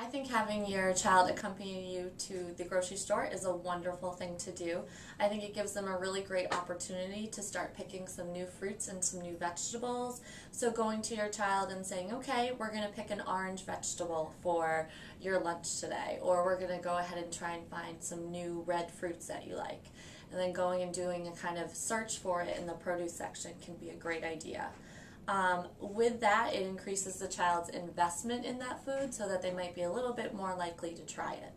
I think having your child accompany you to the grocery store is a wonderful thing to do. I think it gives them a really great opportunity to start picking some new fruits and some new vegetables. So, going to your child and saying, okay, we're going to pick an orange vegetable for your lunch today, or we're going to go ahead and try and find some new red fruits that you like. And then going and doing a kind of search for it in the produce section can be a great idea. Um, with that, it increases the child's investment in that food so that they might be a little bit more likely to try it.